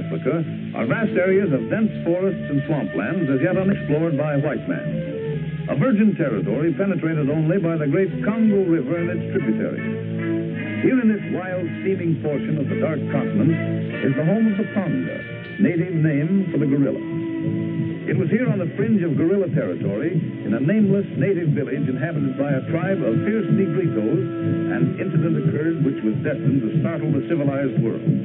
Africa are vast areas of dense forests and swamplands as yet unexplored by white man. A virgin territory penetrated only by the great Congo River and its tributaries. Here in this wild, steaming portion of the dark continent is the home of the pongo, native name for the gorilla. It was here on the fringe of gorilla territory, in a nameless native village inhabited by a tribe of fierce Negritos, an incident occurred which was destined to startle the civilized world.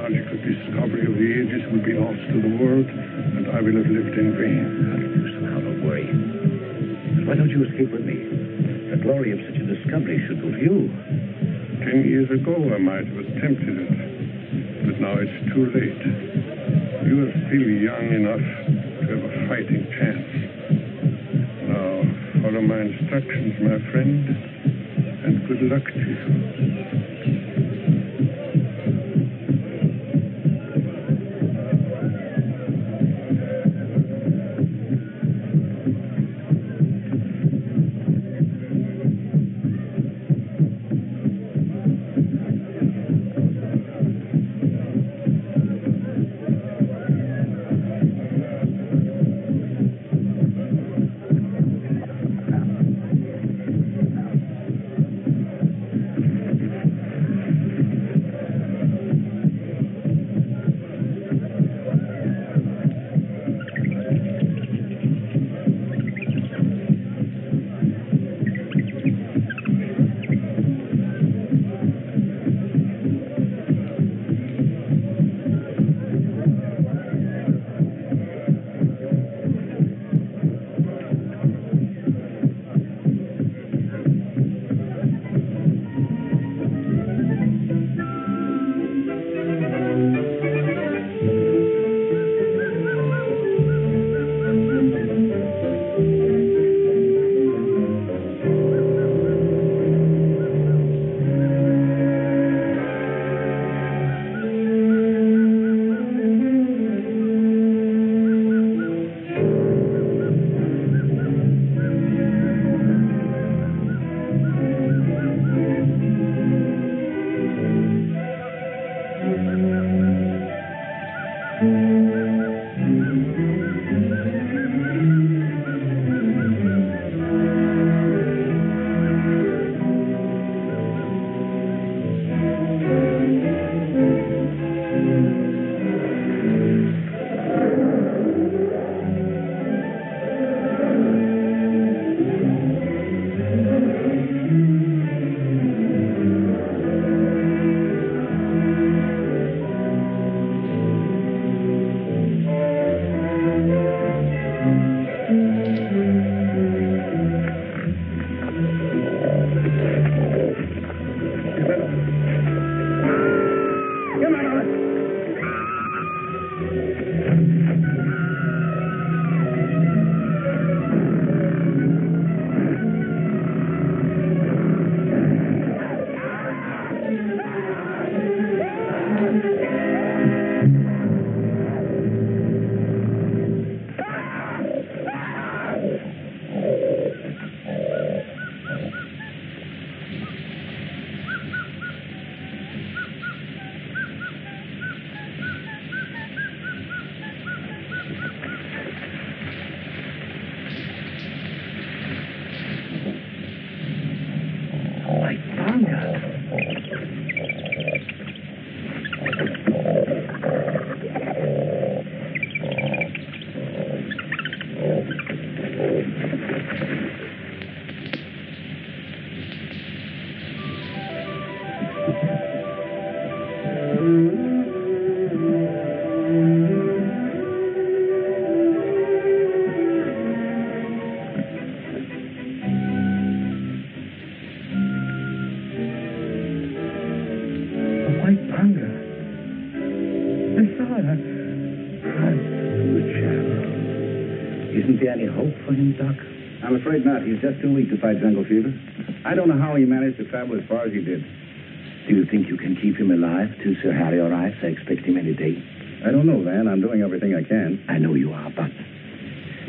Anthropological discovery of the ages will be lost to the world, and I will have lived in vain. I'll do somehow, don't worry. Why don't you escape with me? The glory of such a discovery should go to you. Ten years ago, I might have attempted it, but now it's too late. You are still young enough to have a fighting chance. Now, follow my instructions, my friend, and good luck to you. Not. He's just too weak to fight jungle fever. I don't know how he managed to travel as far as he did. Do you think you can keep him alive till Sir Harry arrives? I expect him any day. I don't know, Van. I'm doing everything I can. I know you are, but...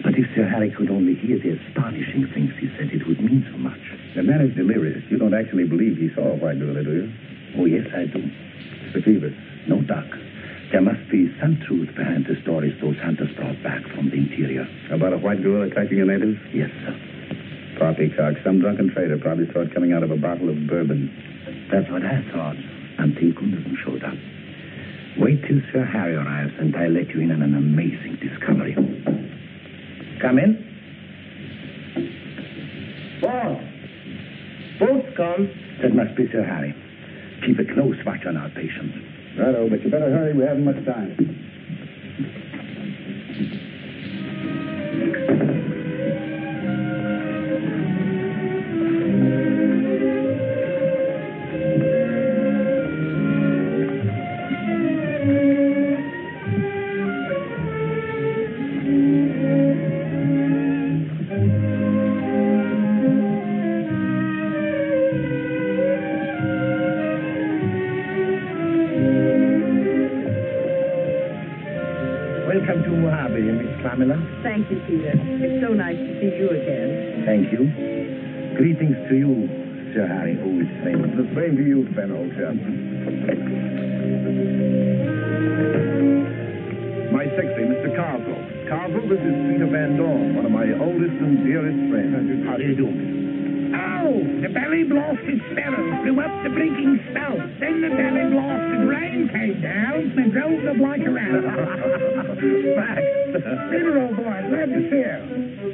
But if Sir Harry could only hear the astonishing things he said, it would mean so much. The man is delirious. You don't actually believe he saw a white gorilla, do you? Oh, yes, I do. Mr. Phoebus. No, Doc. There must be some truth behind the stories those hunters brought back from the interior. About a white gorilla attacking a native? Yes, sir. Poppycock. Some drunken trader probably saw it coming out of a bottle of bourbon. That's what I thought, until Gunderson showed up. Wait till Sir Harry arrives, and I'll let you in on an amazing discovery. Come in. Boss. Boat's come. That must be Sir Harry. Keep a close watch on our patient. Righto, but you better hurry. We haven't much time. Oldest and dearest friend. How do you do? Oh, the belly blasted sparrow flew up the blinking spout. Then the belly blasted rain came down and drove the blight around. Max. Peter, old boy, glad to see you.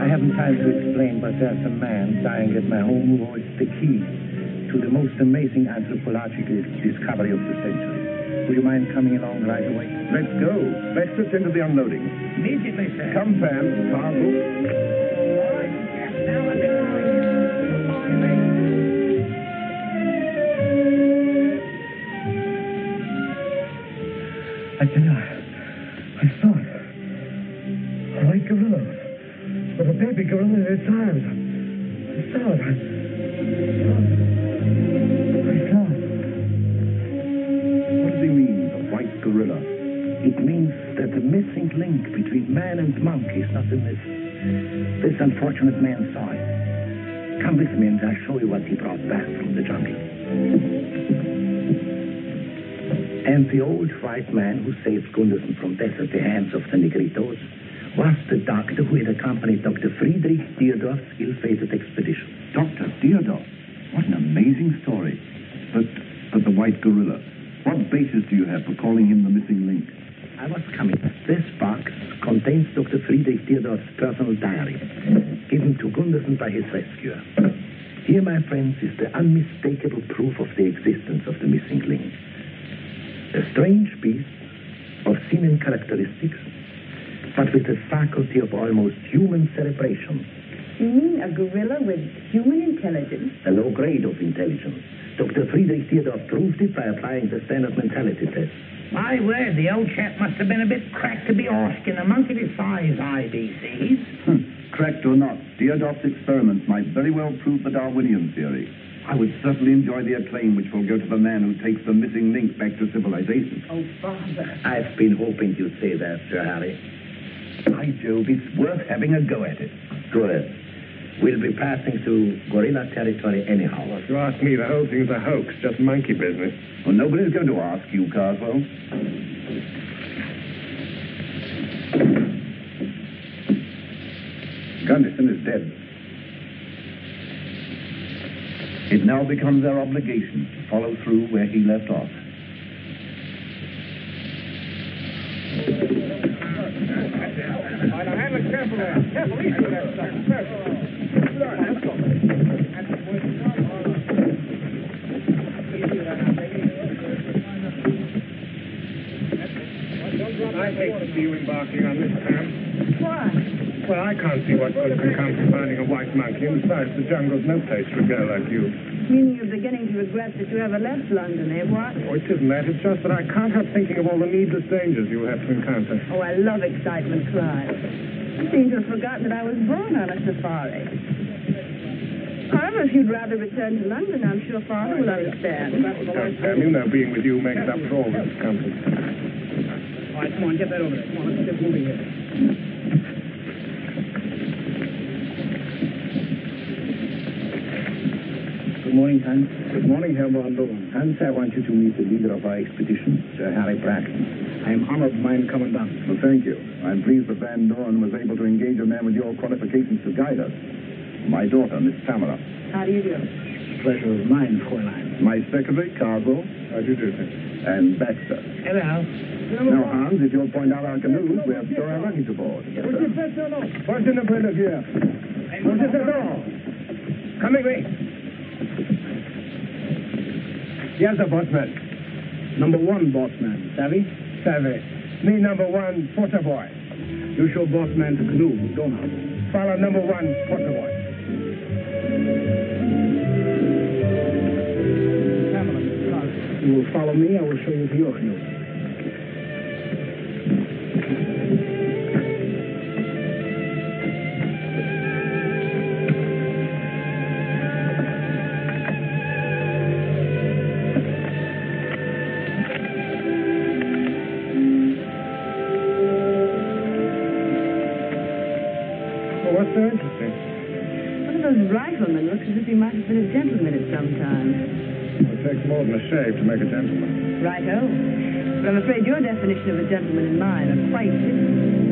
I haven't time to explain, but there's a man dying at my home who holds the key to the most amazing anthropological discovery of the century. Would you mind coming along right away? Let's go. Let's attend to the unloading. Immediately, sir. Come, Fan. Carville. Now I've been I tell you, I, I saw it. A white gorilla with a baby gorilla in its arms. I saw it. I, I It means that the missing link between man and monkey is not a myth. This unfortunate man saw it. Come with me and I'll show you what he brought back from the jungle. And the old white man who saved Gunderson from death at the hands of the Negritos was the doctor who had accompanied Dr. Friedrich Theodor's ill-fated expedition. Dr. Theodore. What an amazing story. But, but the white gorilla. What basis do you have for calling him the missing link? I was coming. This box contains Dr. Friedrich Theodor's personal diary, given to Gunderson by his rescuer. Here, my friends, is the unmistakable proof of the existence of the missing link. A strange beast of seeming characteristics, but with the faculty of almost human cerebration, You mean a gorilla with human intelligence? a low grade of intelligence. Dr. Friedrich Theodor proved it by applying the standard mentality test. My word, the old chap must have been a bit cracked to be asking a monkey this size IBCs. Hmm. Correct or not, Theodor's experiments might very well prove the Darwinian theory. I would certainly enjoy the acclaim which will go to the man who takes the missing link back to civilization. Oh, Father. I've been hoping you'd say that, Sir Harry. By Jove, it's worth having a go at it. Good. We'll be passing through gorilla territory anyhow. If you ask me, the whole thing's a hoax, just monkey business. Well, nobody's going to ask you, Carswell. Gunderson is dead. It now becomes our obligation to follow through where he left off. I hate to see you embarking on this, Pam. Why? Well, I can't see what good can come from finding a white monkey, and besides, the jungle's no place for a girl like you. Meaning you're beginning to regret that you ever left London, eh, what? Oh, it isn't that. It's just that I can't help thinking of all the needless dangers you have to encounter. Oh, I love excitement, Clive. You seem to have forgotten that I was born on a safari. However, if you'd rather return to London, I'm sure Father will understand. God damn you, now being with you makes up for all this country. All right, come on, get that over there. Come on, let's get moving here. Good morning, Hans. Good morning, Herr von Dohn. Hans, I want you to meet the leader of our expedition, Sir Harry Bragdon. I am honored, mein Commandant. Well, thank you. I'm pleased that Van Dorn was able to engage a man with your qualifications to guide us. My daughter, Miss Pamela. How do you do? Pleasure is mine, Fräulein. My secretary, Cargo, How do you do, sir? and Baxter. Hello. Now, Hans, if you'll point out our canoes, we have store our luggage aboard. Yes, sir. What's in the point of view? What's it at all? Coming with. Yes, the boatman. Number one, bossman. Savvy? Savvy. Me number one, porter boy. You show bossman to canoe, don't you? Follow number one, porter boy. You will follow me, I will show you to It takes more than a shave to make a gentleman. Righto. But I'm afraid your definition of a gentleman and mine are quite different.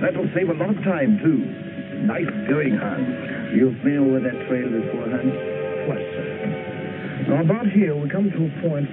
That'll save a lot of time, too. Nice going, Hans. You've been over that trail before, Hans? Twice, sir. Now, about here, we come to a point.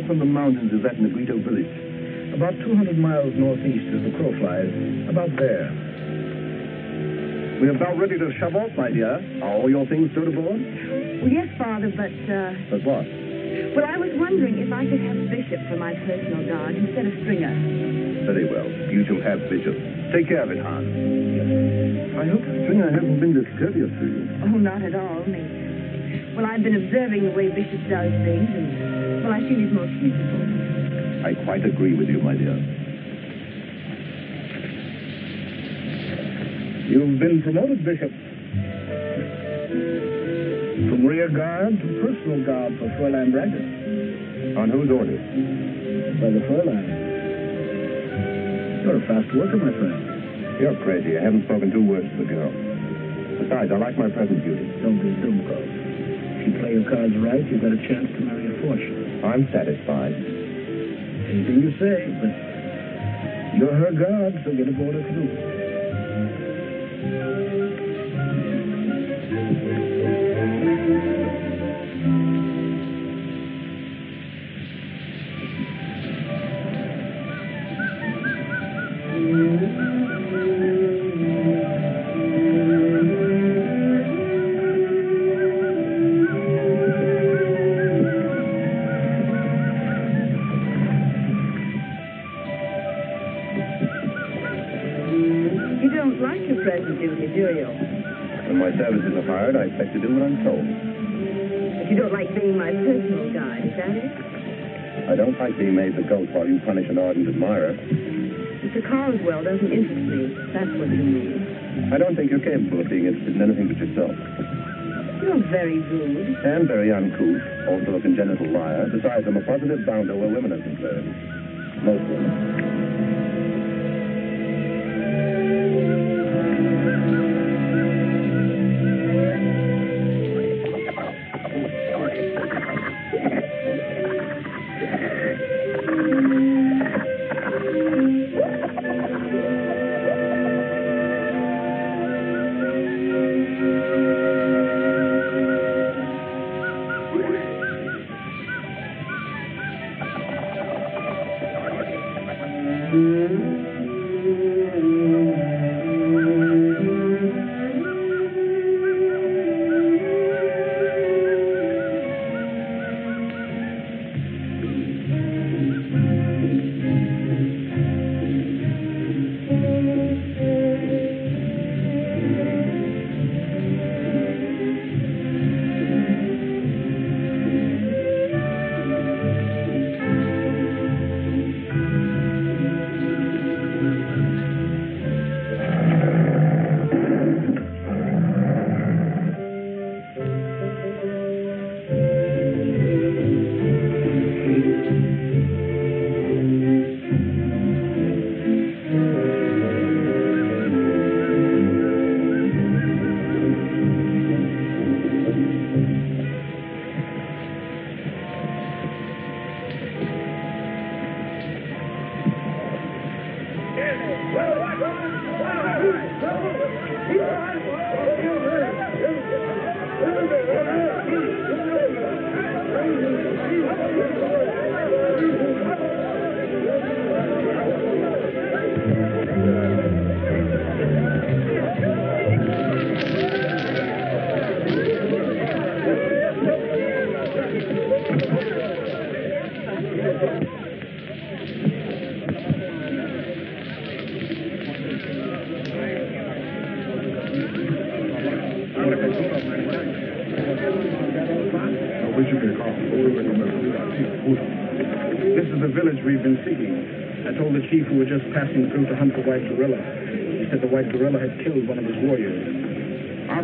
Far from the mountains is that Negrito village? About 200 miles northeast as the crow flies. About there. We're about ready to shove off, my dear. Are all your things stowed aboard? Well, yes, Father, but, uh, But what? well, I was wondering if I could have Bishop for my personal guard instead of Stringer. Very well. You shall have Bishop. Take care of it, Hans. I hope Stringer hasn't been discourteous to you. Oh, not at all, only. Well, I've been observing the way Bishop does things, and, well, I feel he's most useful. I quite agree with you, my dear. You've been promoted, Bishop. From rear guard to personal guard for Fräulein Bragdon. On whose orders? By the Fräulein. You're a fast worker, my friend. You're crazy. I haven't spoken two words to the girl. Besides, I like my present beauty. Don't be dumb, If you play your cards right, you've got a chance to marry a fortune. I'm satisfied. Anything you say, but you're her god, so get aboard her canoe. Carswell doesn't interest me. That's what you mean. I don't think you're capable of being interested in anything but yourself. You're very rude. And very uncouth, also a congenital liar. Besides, I'm a positive bounder where women are concerned. Most women.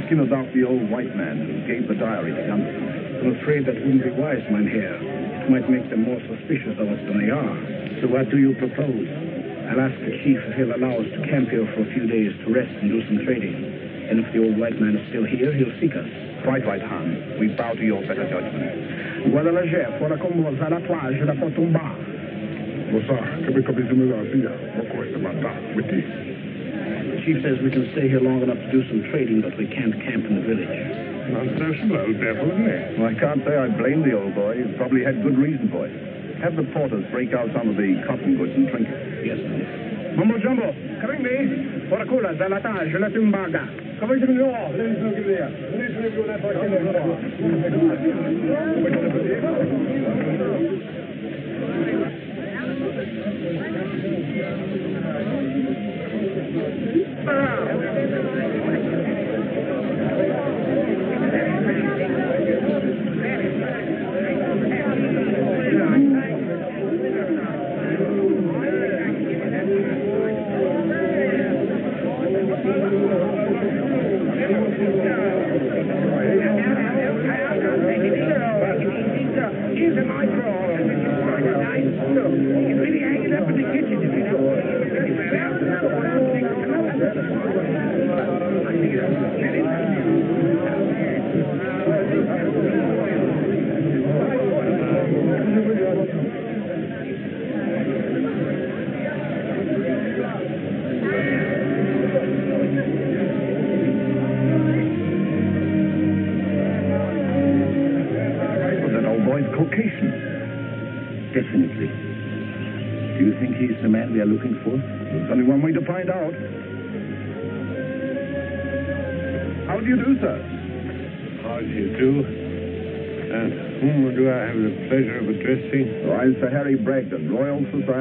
Ask him about the old white man who gave the diary to Gunderson. I'm afraid that wouldn't be wise, Mynheer. It might make them more suspicious of us than they are. So what do you propose? I'll ask the chief if he'll allow us to camp here for a few days to rest and do some trading. And if the old white man is still here, he'll seek us. Quite right, Han. We bow to your better judgment. Guadalajara, fora com você na plage da Potumbá. Moça, kami kami zimelasia wakwenda mata witi. The chief says we can stay here long enough to do some trading, but we can't camp in the village. Unsociable old devil, isn't he? Well, I can't say I blame the old boy. He probably had good reason for it. Have the porters break out some of the cotton goods and trinkets. Yes, sir. Mumbo Jumbo, Karimbi, fora kula, Zalatage, la Tumbaga. Come into the wall. Here's a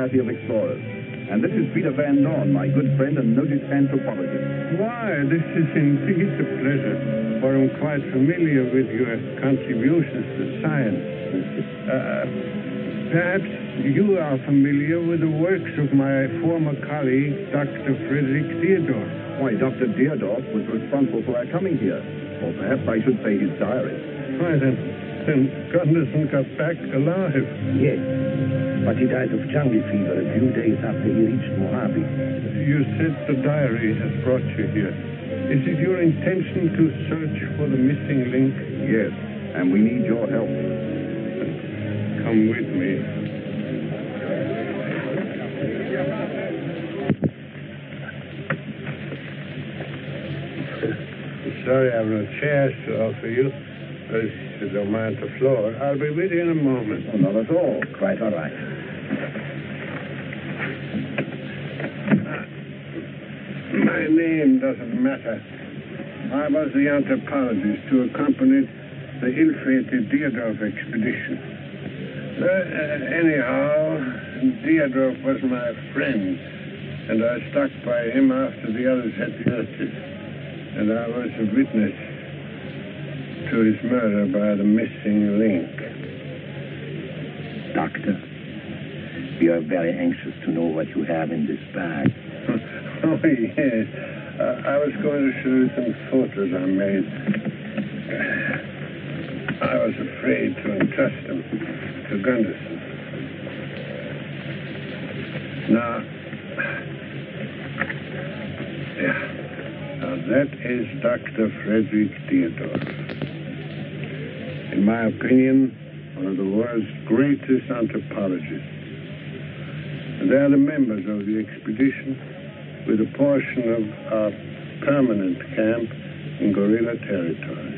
Society of Explorers. And this is Peter Van Dorn, my good friend and noted anthropologist. Why, this is indeed a pleasure. for I'm quite familiar with your contributions to science. Uh, perhaps you are familiar with the works of my former colleague, Dr. Frederick Theodore. Why, Dr. Deardorff was responsible for our coming here. Or perhaps I should say his diary. Why, then, then Gunderson got back alive. Yes, but he died of jungle fever a few days after he reached Mojave. You said the diary has brought you here. Is it your intention to search for the missing link? Yes, and we need your help. Come with me. Sorry, I have no chairs to offer you. But if you don't mind the floor, I'll be with you in a moment. Oh, not at all. Quite all right. My name doesn't matter. I was the anthropologist who accompanied the ill-fated Deardorff expedition. Uh, uh, anyhow, Deardorff was my friend, and I stuck by him after the others had deserted. And I was a witness to his murder by the missing link. Doctor, we are very anxious to know what you have in this bag. Oh, yes. Uh, I was going to show you some photos I made. I was afraid to entrust them to Gunderson. Now, yeah. Now, that is Dr. Frederick Theodore. In my opinion, one of the world's greatest anthropologists. And they are the members of the expedition with a portion of our permanent camp in gorilla territory.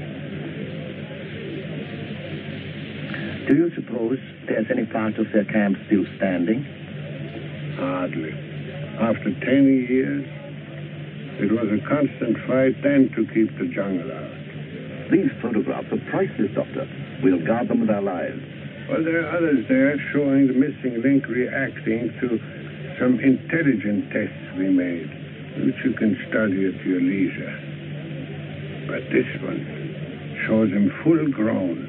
Do you suppose there's any part of their camp still standing? Hardly. After ten years, it was a constant fight then to keep the jungle out. These photographs are priceless, Doctor. We'll guard them with our lives. Well, there are others there showing the missing link reacting to some intelligent tests we made, which you can study at your leisure. But this one shows him full grown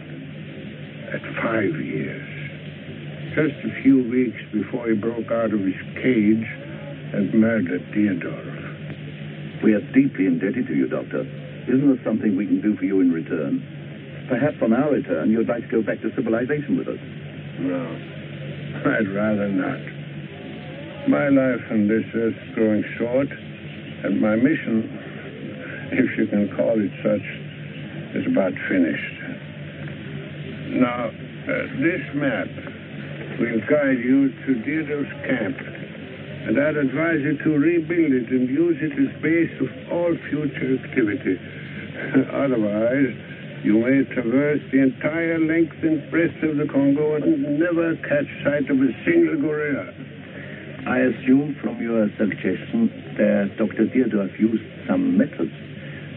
at five years. Just a few weeks before he broke out of his cage and murdered Theodore. We are deeply indebted to you, Doctor. Isn't there something we can do for you in return? Perhaps on our return, you'd like to go back to civilization with us. No, I'd rather not. My life on this earth is growing short, and my mission, if you can call it such, is about finished. Now, uh, this map will guide you to Deirdre's camp, and I'd advise you to rebuild it and use it as base of all future activity. Otherwise, you may traverse the entire length and breadth of the Congo and never catch sight of a single gorilla. I assume from your suggestion that Dr. Deardorff used some methods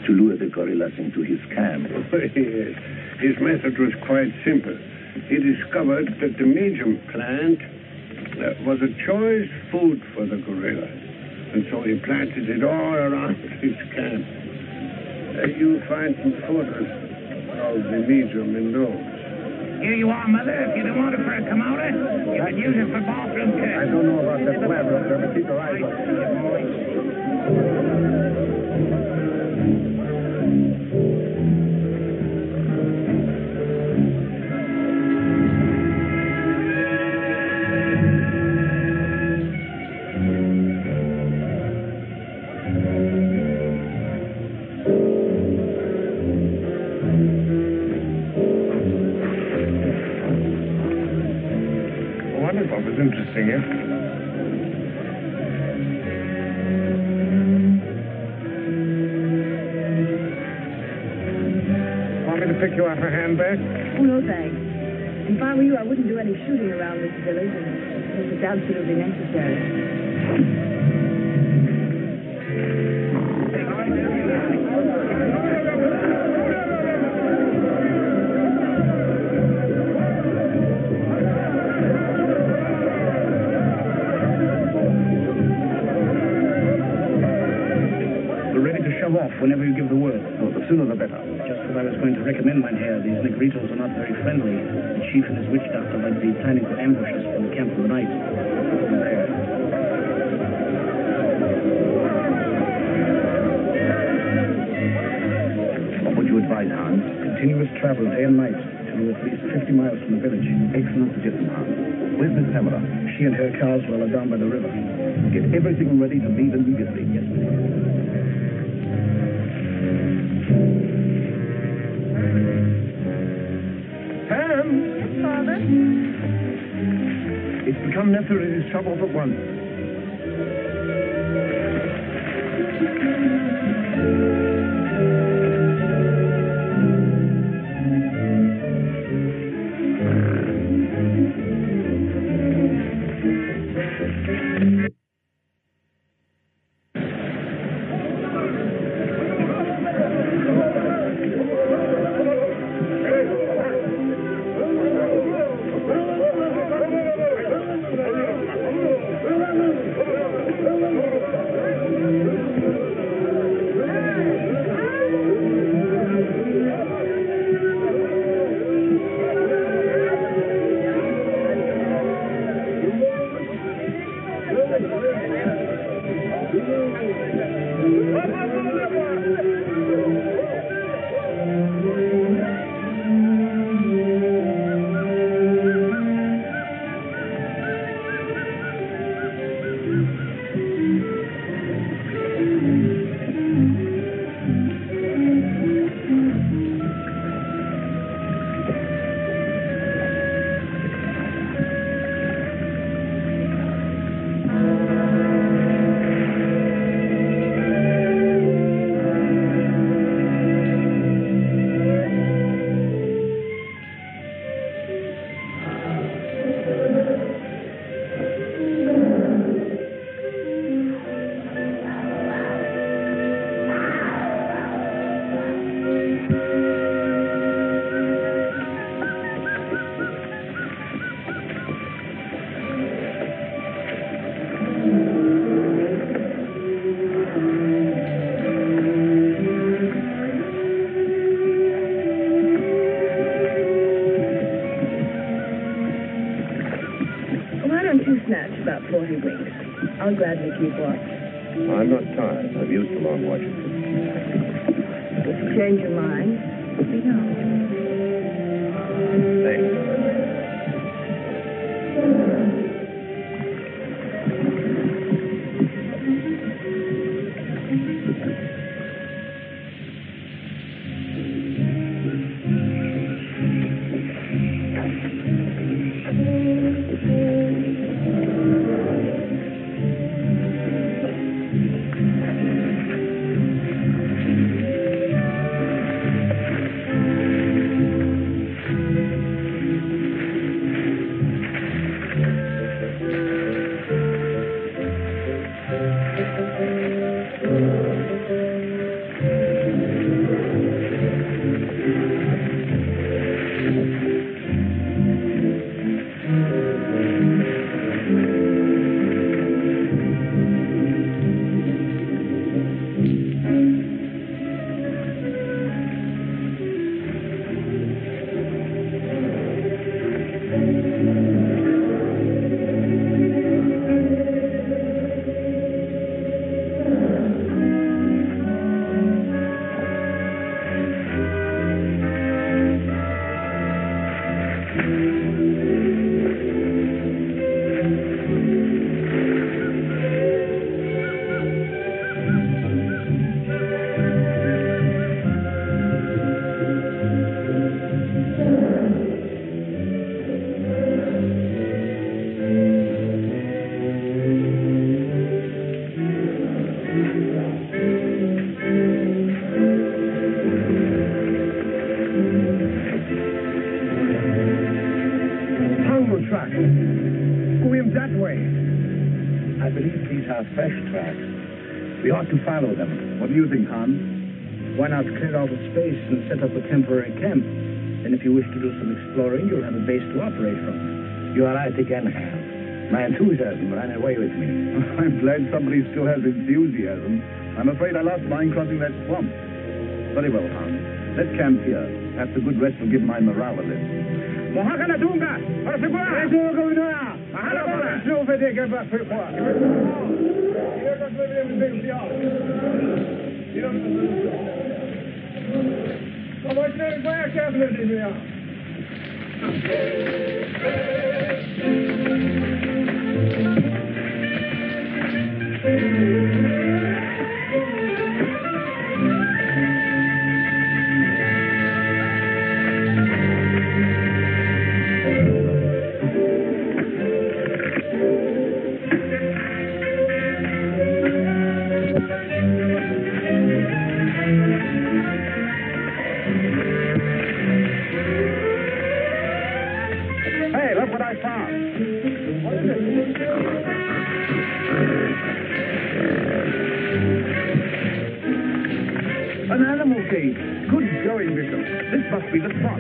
to lure the gorillas into his camp. yes. His method was quite simple. He discovered that the medium plant uh, was a choice food for the gorillas, And so he planted it all around his camp. You'll find some photos of the medium in those. Here you are, Mother. If you don't want it for a commode, you can use it for bathroom too. I don't know about that Doctor, but keep your eyes open. Pick you up a handbag? Oh, no, thanks. If I were you, I wouldn't do any shooting around this village unless it's absolutely necessary. We're ready to show off whenever you give the word. The sooner the better. Just as I was going to recommend, mein Herr. These Negritos are not very friendly. The chief and his witch doctor might be planning to ambush us from the camp of the night. What would you advise, Hans? Continuous travel day and night to at least 50 miles from the village. Excellent suggestion, Hans. Where's Miss Pamela? She and her Carswell are down by the river. Get everything ready to leave immediately. Yes, Yes, Father? it's become necessary to stop off at once. A base to operate from. You are right again, Hans. My enthusiasm ran away with me. I'm glad somebody still has enthusiasm. I'm afraid I lost mine crossing that swamp. Very well, Hans. Let's camp here. Perhaps a good rest will give my morale a lift. Mohakana Dunga! Parasugura! Mahala Bola! Hey, be the spot.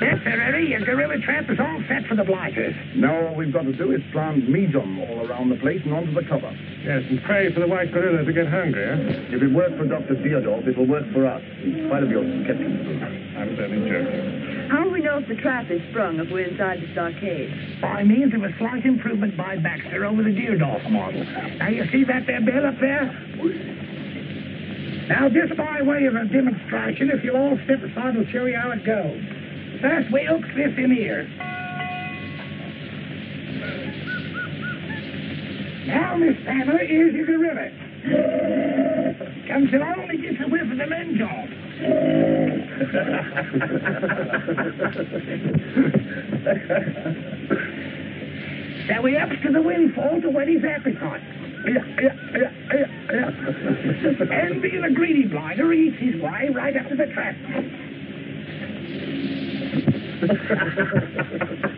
Yes, sir, Eddie. Your gorilla trap is all set for the blighters. Now all we've got to do is plant medium all around the place and onto the cover. Yes, and pray for the white gorilla to get hungry, eh? If it worked for Dr. Deardorff, it will work for us, in spite of your skepticism. I'm only joking. How do we know if the trap is sprung if we're inside the stockade? By means of a slight improvement by Baxter over the Deardorff model. Now, you see that there bell up there? Now, just by way of a demonstration, if you'll all step aside, I'll show you how it goes. First, we hooks this in here. Now, Miss Pamela, here's your gorilla. Comes along and gets a whiff of the lens off. So he ups to the windfall to whet his appetite. and being a greedy blinder, he eats his way right up to the trap.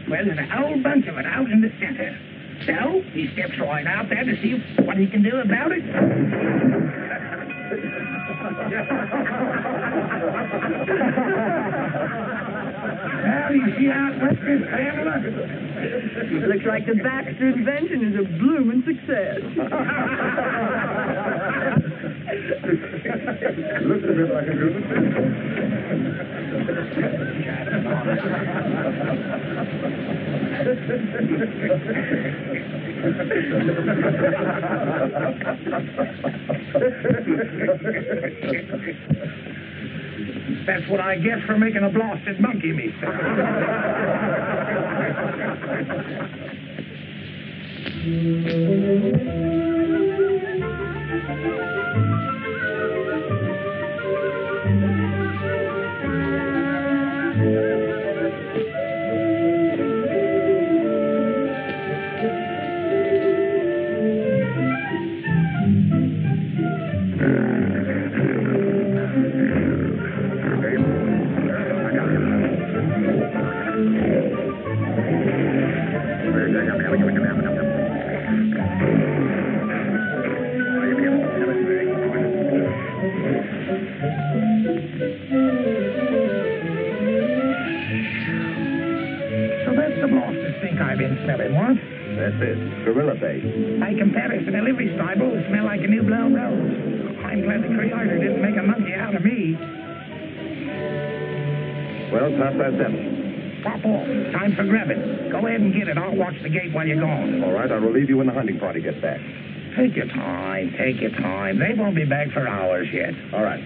well, there's a whole bunch of it out in the center. So he steps right out there to see what he can do about it. Well, you see how it works, Miss Pamela? Looks like the Baxter invention is a blooming success. Looks a bit like a good That's what I get for making a blasted monkey, me, sir. That's it. Gorilla bait. By comparison, a livery stable would smell like a new blown rose. I'm glad the creator didn't make a monkey out of me. Well, past that seven. Pop off. Time for grabbing. Go ahead and get it. I'll watch the gate while you're gone. All right, I'll relieve you when the hunting party gets back. Take your time. Take your time. They won't be back for hours yet. All right.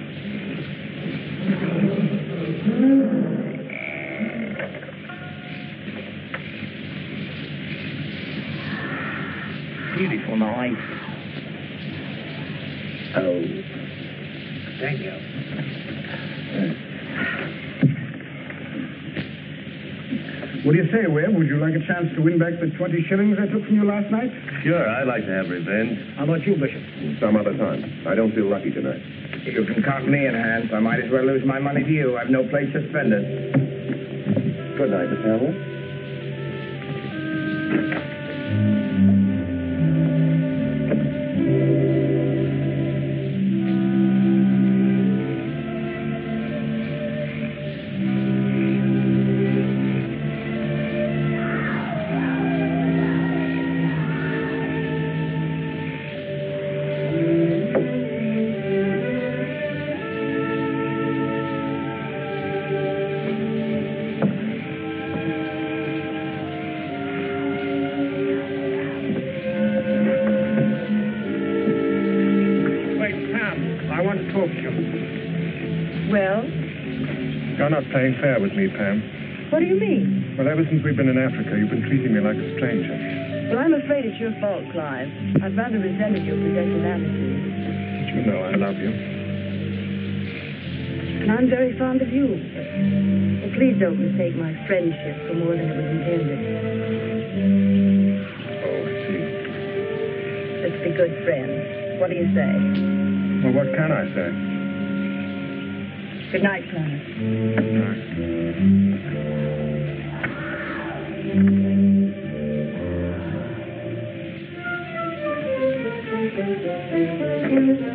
Beautiful knife. Oh. Thank you. What do you say, Webb? Would you like a chance to win back the 20 shillings I took from you last night? Sure, I'd like to have revenge. How about you, Bishop? Some other time. I don't feel lucky tonight. If you can count me in, Hans. I might as well lose my money to you. I've no place to spend it. Good night, Miss Hamel. Playing fair with me, Pam. What do you mean? Well, ever since we've been in Africa, you've been treating me like a stranger. Well, I'm afraid it's your fault, Clive. I've rather resented your possessive attitude. You know I love you. And I'm very fond of you. Well, please don't mistake my friendship for more than it was intended. Oh, I see. Let's be good friends. What do you say? Well, what can I say? Good night, Clive. yourself,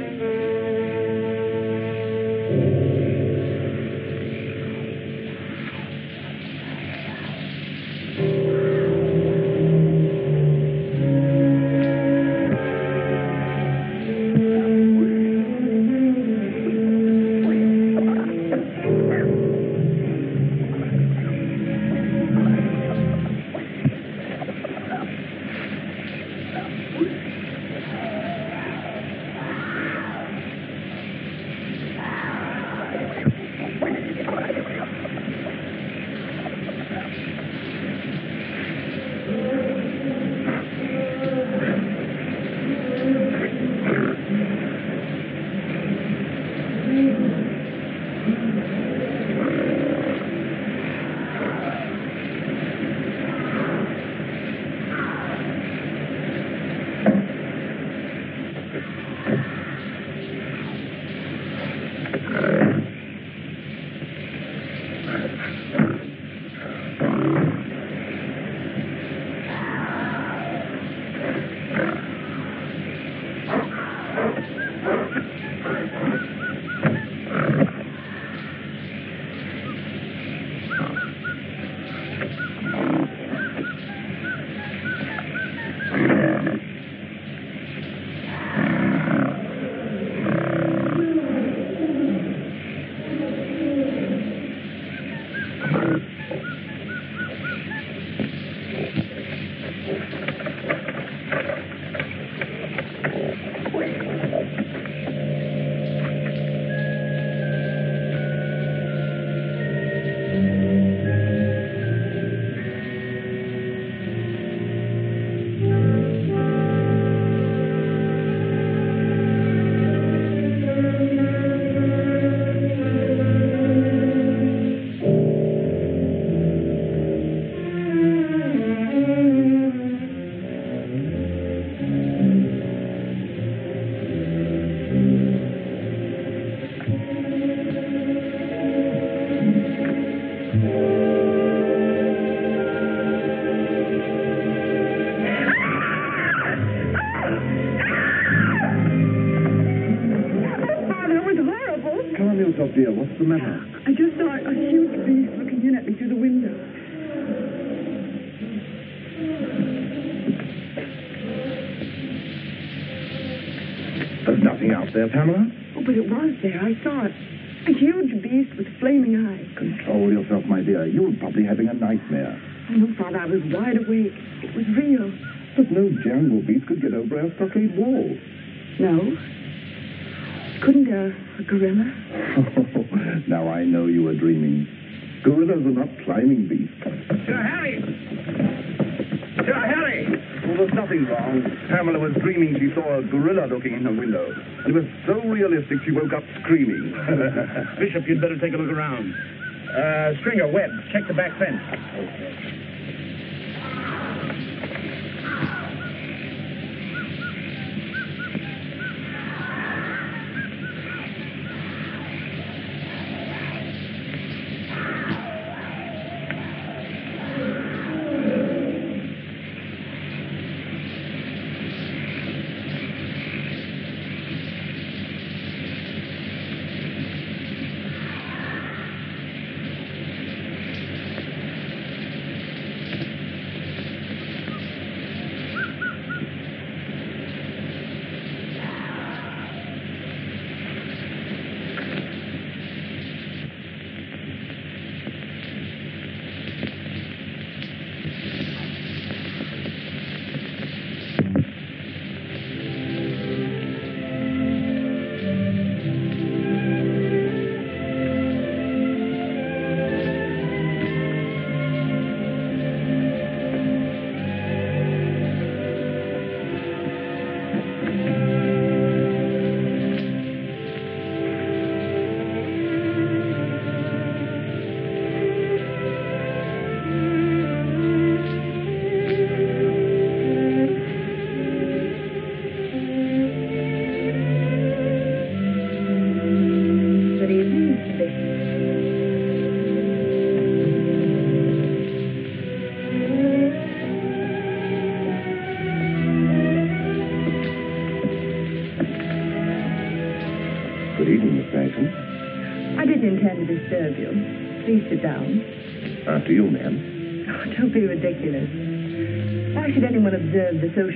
nothing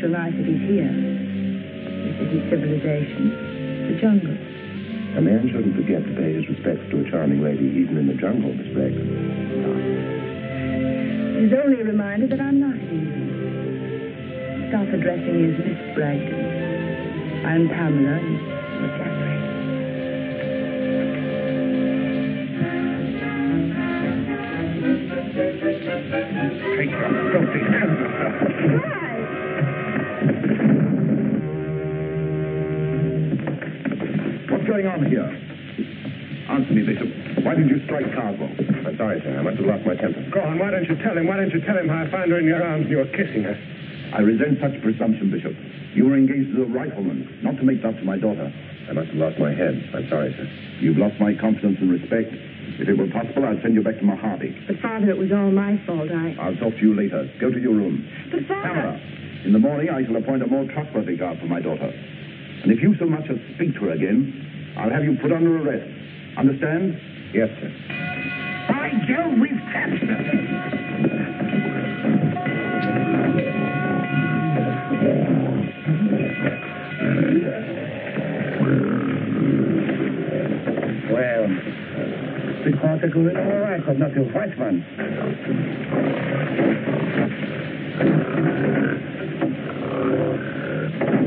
observe the social niceties here? This isn't civilization. The jungle. A man shouldn't forget to pay his respects to a charming lady even in the jungle, Miss. It is only a reminder that I'm not at. Stop addressing me as Miss Bragdon. I'm Pamela, resent such presumption, Bishop. You were engaged as a rifleman, not to make love to my daughter. I must have lost my head. I'm sorry, sir. You've lost my confidence and respect. If it were possible, I'd send you back to Mojave. But, Father, it was all my fault. I... I'll talk to you later. Go to your room. But, Father... Pamela, in the morning I shall appoint a more trustworthy guard for my daughter. And if you so much as speak to her again, I'll have you put under arrest. Understand? Yes, sir. By Jove, we've captured her. The quarter going all right, but not your white man.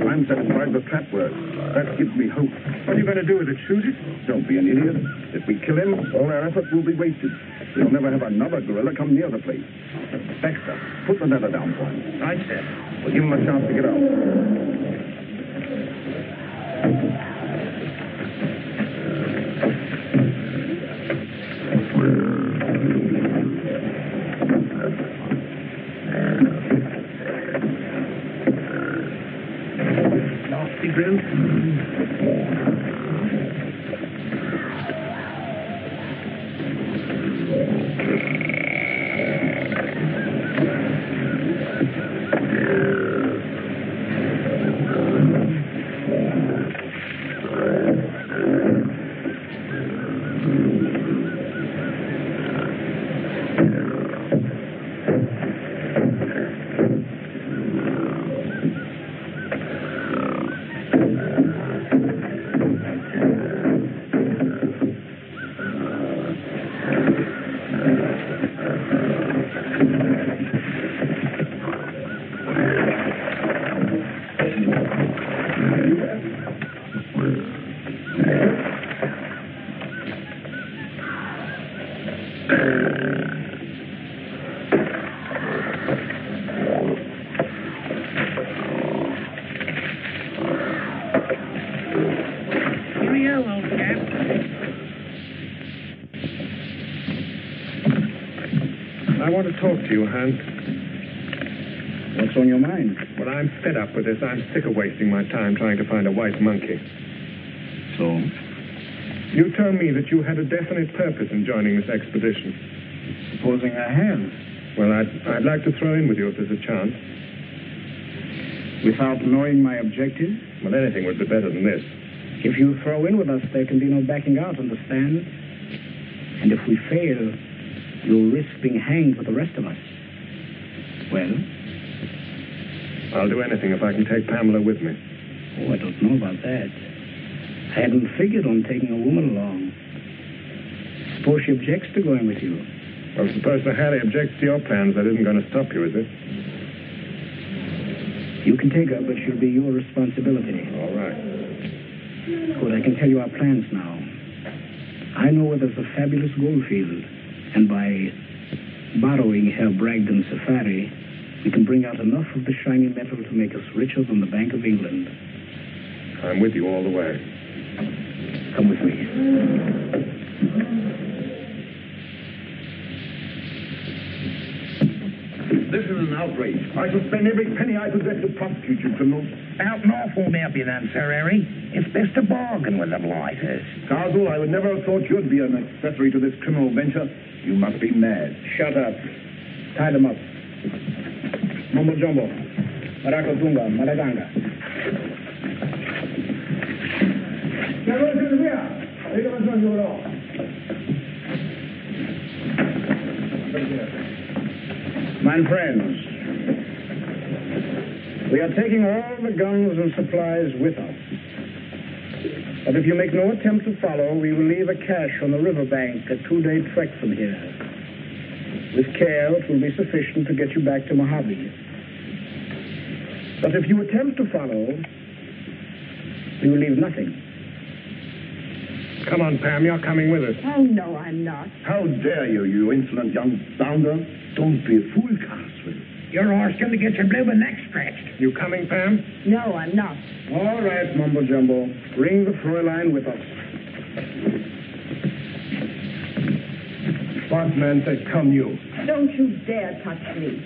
I'm satisfied the trap works. That gives me hope. What are you going to do with it? Shoot it? Don't be an idiot. If we kill him, all our efforts will be wasted. We'll never have another gorilla come near the place. Baxter, put the leather down for him. Right, sir. We'll give him a chance to get out. Nasty you, Hans. What's on your mind? Well, I'm fed up with this. I'm sick of wasting my time trying to find a white monkey. So? You told me that you had a definite purpose in joining this expedition. Supposing I have. Well, I'd, I'd like to throw in with you if there's a chance. Without knowing my objective? Well, anything would be better than this. If you throw in with us, there can be no backing out, understand? And if we fail, you'll risk being hanged with the rest of us. Well? I'll do anything if I can take Pamela with me. Oh, I don't know about that. I hadn't figured on taking a woman along. Suppose she objects to going with you. Well, suppose Sir Harry objects to your plans. That isn't going to stop you, is it? You can take her, but she'll be your responsibility. All right. Good, I can tell you our plans now. I know where there's a fabulous gold field, and by borrowing Herr Bragdon's safari, we can bring out enough of the shiny metal to make us richer than the Bank of England. I'm with you all the way. Come with me. This is an outrage. I shall spend every penny I possess to prosecute you, criminals. Out and north won't help you then, Sir Harry. It's best to bargain with the blighters. Carswell, I would never have thought you'd be an accessory to this criminal venture. You must be mad. Shut up. Tie them up. Mumbo Jumbo. Maracotunga. Malaganga. My friends, we are taking all the guns and supplies with us. But if you make no attempt to follow, we will leave a cache on the riverbank, a two-day trek from here. With care, it will be sufficient to get you back to Mojave. But if you attempt to follow, we will leave nothing. Come on, Pam, you're coming with us. Oh, no, I'm not. How dare you, you insolent young bounder? Don't be a fool, Carswell. You're asking to get your bloomin' neck scratched. You coming, Pam? No, I'm not. All right, Mumbo Jumbo. Bring the Fräulein with us. Bossman says come you. Don't you dare touch me.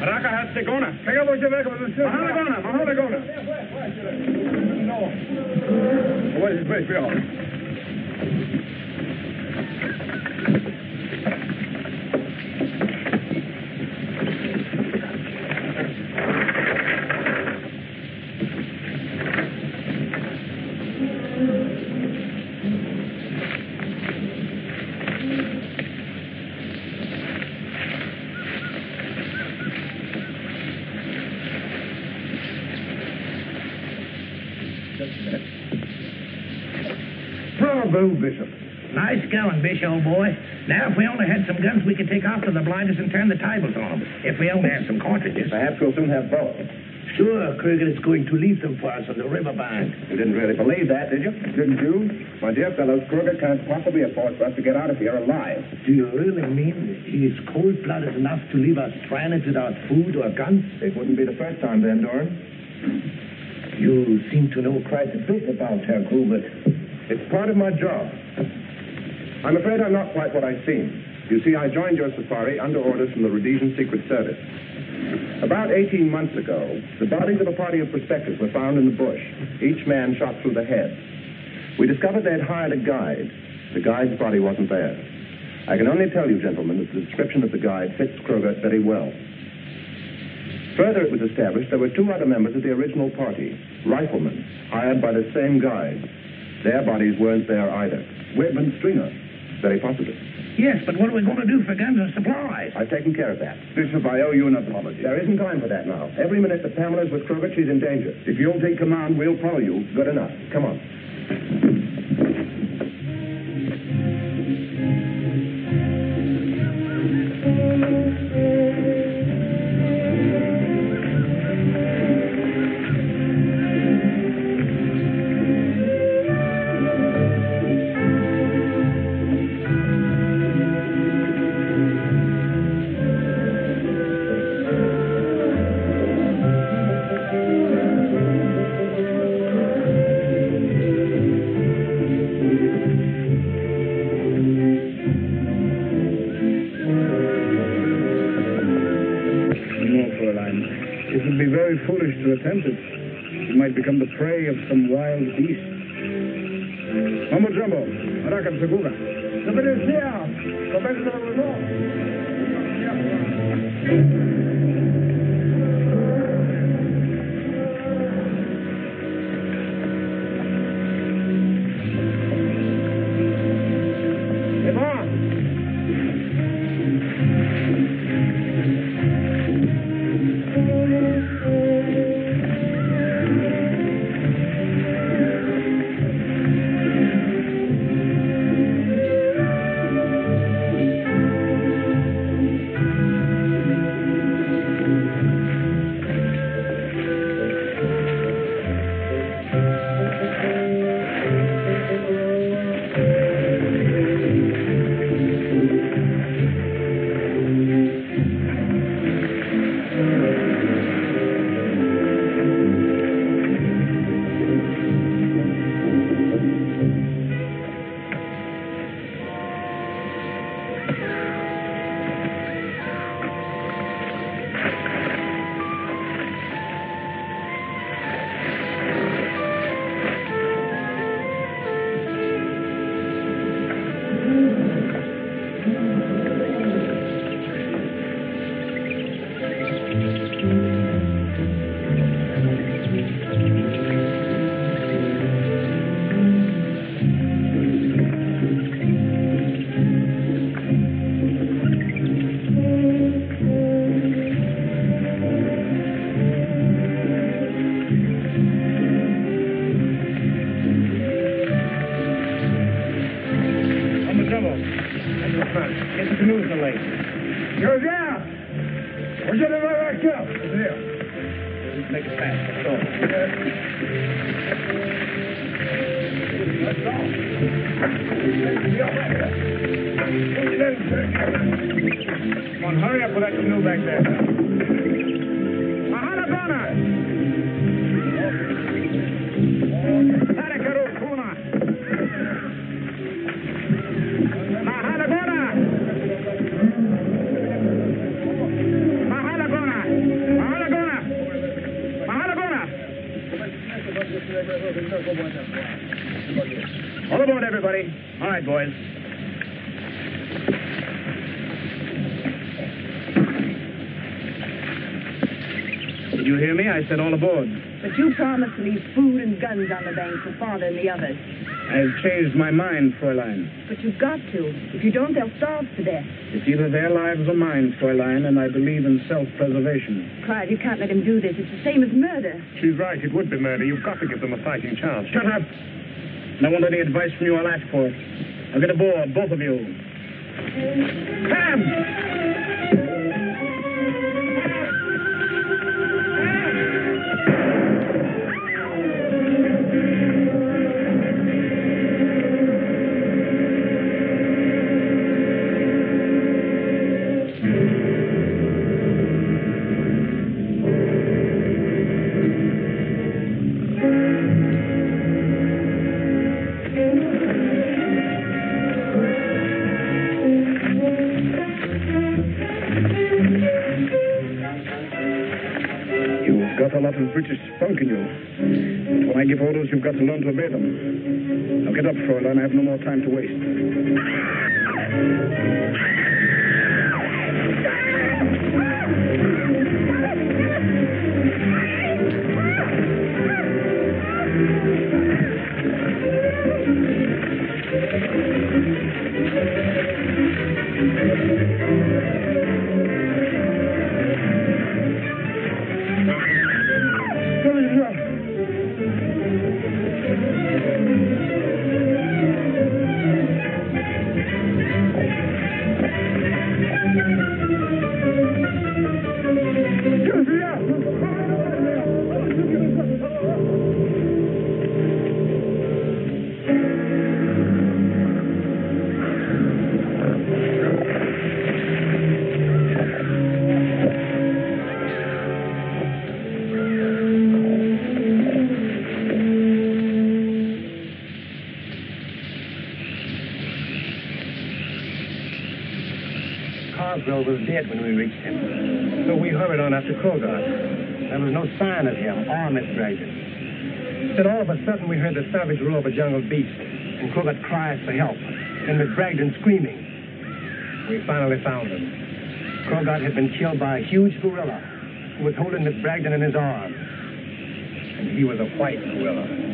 Raka hat segona. Pega voce veka, Mahana gona, mahana gona. No. Where's his place? We Bravo, Bishop. Nice going, Bish, old boy. Now, if we only had some guns, we could take off to the blinders and turn the tables on them. If we only had some cartridges. Perhaps we'll soon have both. Sure, Kruger is going to leave them for us on the riverbank. You didn't really believe that, did you? Didn't you? My dear fellows, Kruger can't possibly afford for us to get out of here alive. Do you really mean he is cold-blooded enough to leave us stranded without food or guns? It wouldn't be the first time, Van Dorn. You seem to know quite a bit about Herr Grubert. It's part of my job. I'm afraid I'm not quite what I seem. You see, I joined your safari under orders from the Rhodesian Secret Service. About 18 months ago, the bodies of a party of prospectors were found in the bush, each man shot through the head. We discovered they'd hired a guide. The guide's body wasn't there. I can only tell you, gentlemen, that the description of the guide fits Kruger very well. Further, it was established there were two other members of the original party, riflemen, hired by the same guide. Their bodies weren't there either. Webb and Stringer. Very possibly. Yes, but what are we going to do for guns and supplies? I've taken care of that. Bishop, I owe you an apology. There isn't time for that now. Every minute that Pamela's with Kruger, she's in danger. If you'll take command, we'll follow you. Good enough. Come on. Said all aboard. But you promised to leave food and guns on the bank for Father and the others. I've changed my mind, Fräulein. But you've got to. If you don't, they'll starve to death. It's either their lives or mine, Fräulein, and I believe in self-preservation. Clive, you can't let him do this. It's the same as murder. She's right. It would be murder. You've got to give them a fighting chance. Shut up! And I want any advice from you, I'll ask for it. I'll get aboard, both of you. Come! British spunk in you. But when I give orders, you've got to learn to obey them. Now get up, Fräulein. I have no more time to waste. Of a jungle beast and Kogod cries for help. And Miss Bragdon screaming. We finally found him. Kogod had been killed by a huge gorilla who was holding Miss Bragdon in his arms. And he was a white gorilla.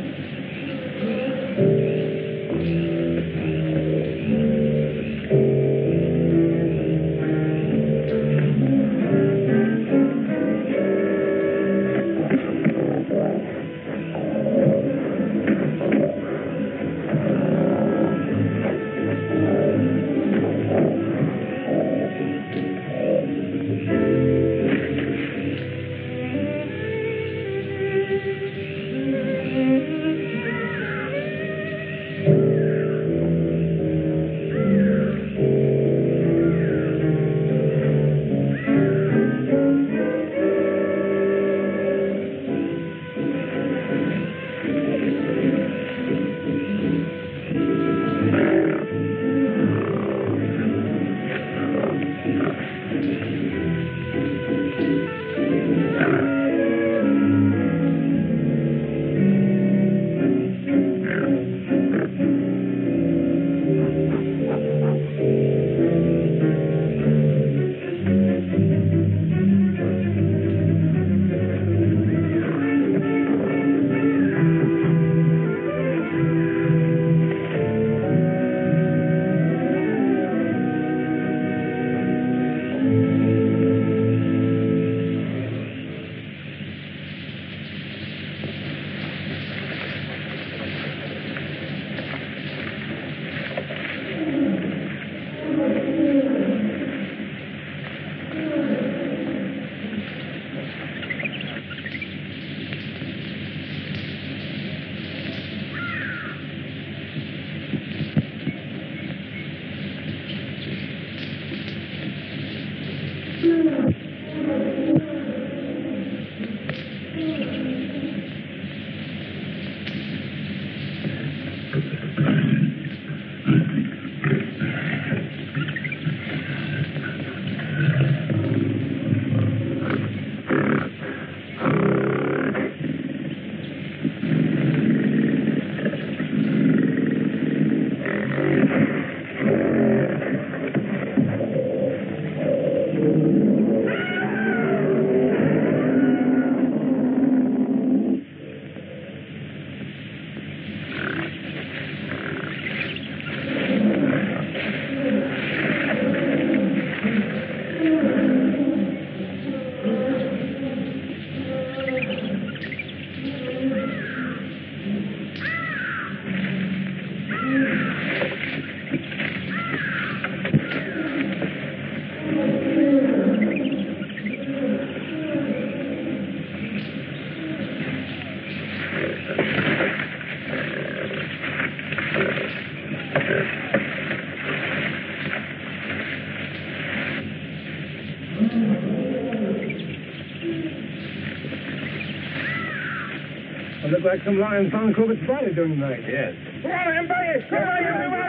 It looked like some lion found Corbett's body during the night. Yes. Come on, everybody! Come on, everybody!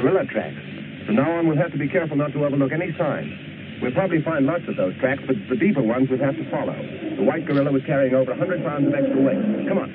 Gorilla tracks. From now on, we'll have to be careful not to overlook any signs. We'll probably find lots of those tracks, but the deeper ones we'll have to follow. The white gorilla was carrying over 100 pounds of extra weight. Come on.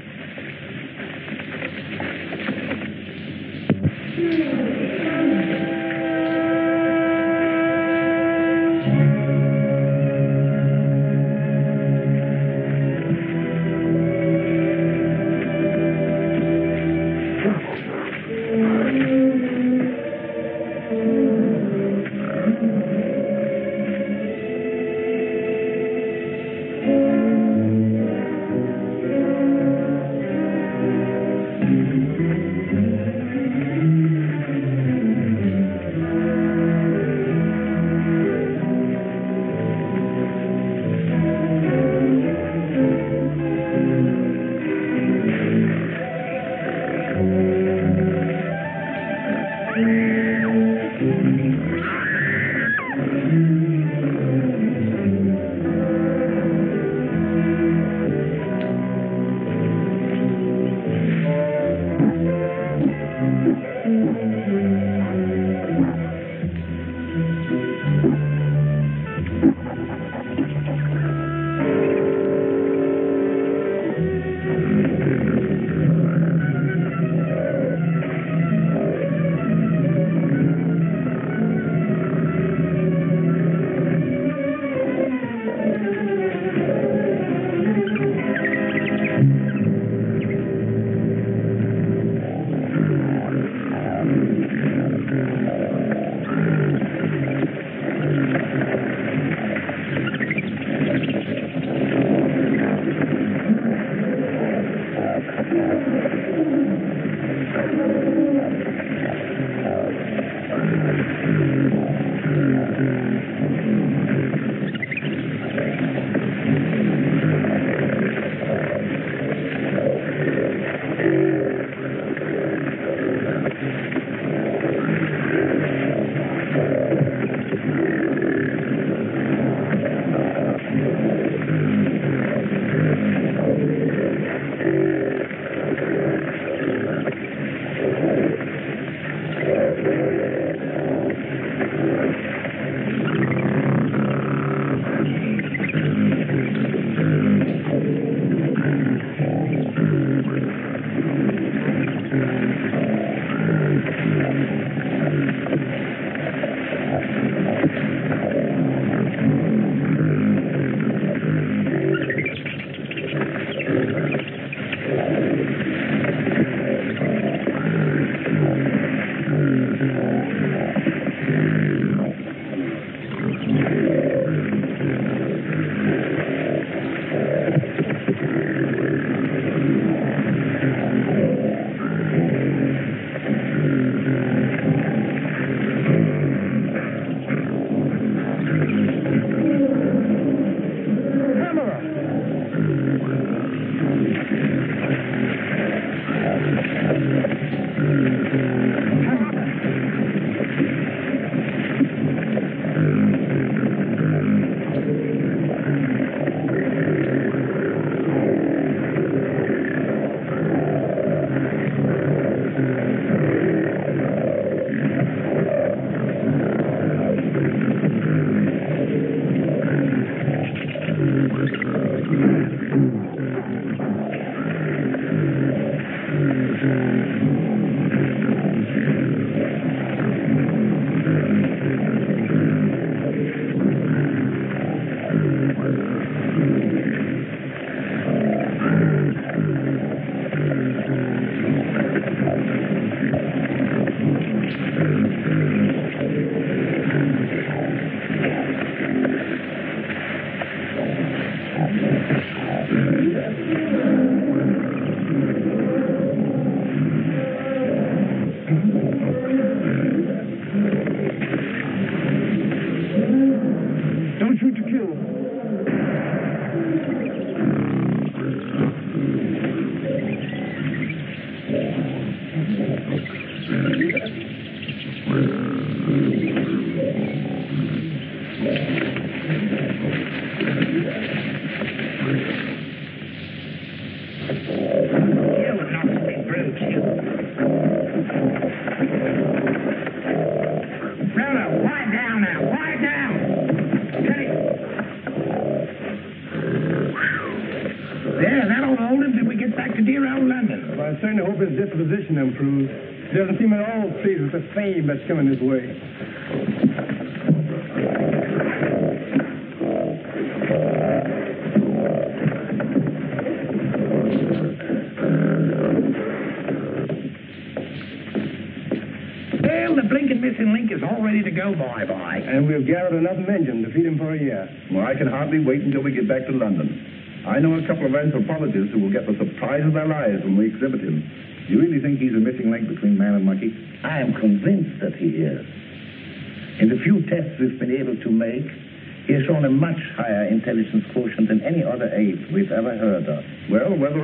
That's coming his way.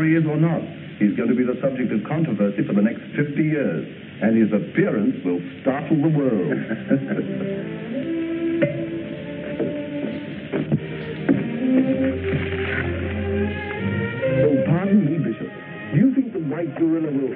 is or not, he's going to be the subject of controversy for the next 50 years, and his appearance will startle the world. Oh, pardon me, Bishop. Do you think the white gorilla will